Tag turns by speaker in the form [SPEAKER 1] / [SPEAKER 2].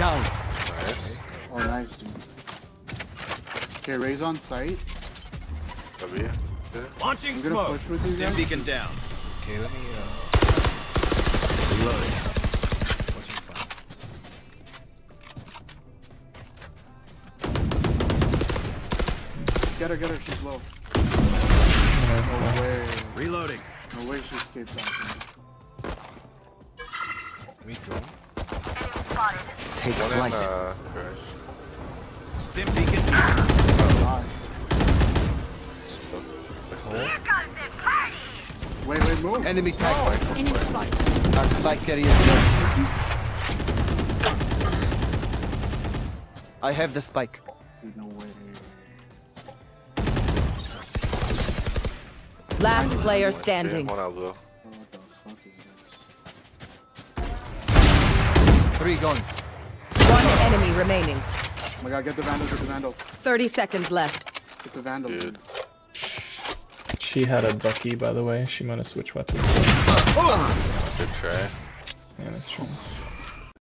[SPEAKER 1] down.
[SPEAKER 2] Nice.
[SPEAKER 3] Oh, nice, dude. Okay, Raze on site.
[SPEAKER 2] W.
[SPEAKER 4] Launching
[SPEAKER 3] I'm gonna push with you
[SPEAKER 4] Stim
[SPEAKER 3] guys.
[SPEAKER 4] beacon down.
[SPEAKER 1] Okay, let me uh reloading.
[SPEAKER 3] Get her, get her. She's low. No way.
[SPEAKER 4] Reloading.
[SPEAKER 3] No way she escaped that.
[SPEAKER 1] We drone. Take
[SPEAKER 2] One in uh, garage.
[SPEAKER 4] Stim beacon.
[SPEAKER 3] Gosh. Wait, wait, move.
[SPEAKER 1] Enemy tag spike.
[SPEAKER 5] Enemy spotted.
[SPEAKER 1] Our spike carrier is. I have the spike.
[SPEAKER 3] No way.
[SPEAKER 6] Last player standing.
[SPEAKER 2] One out
[SPEAKER 6] remaining.
[SPEAKER 3] Oh my god, get the vandal, get the vandal.
[SPEAKER 6] 30 seconds left.
[SPEAKER 3] Get the vandal,
[SPEAKER 2] Dude.
[SPEAKER 3] dude.
[SPEAKER 7] She had a Bucky, by the way. She might have switched weapons.
[SPEAKER 2] Good try.
[SPEAKER 7] Yeah, that's true.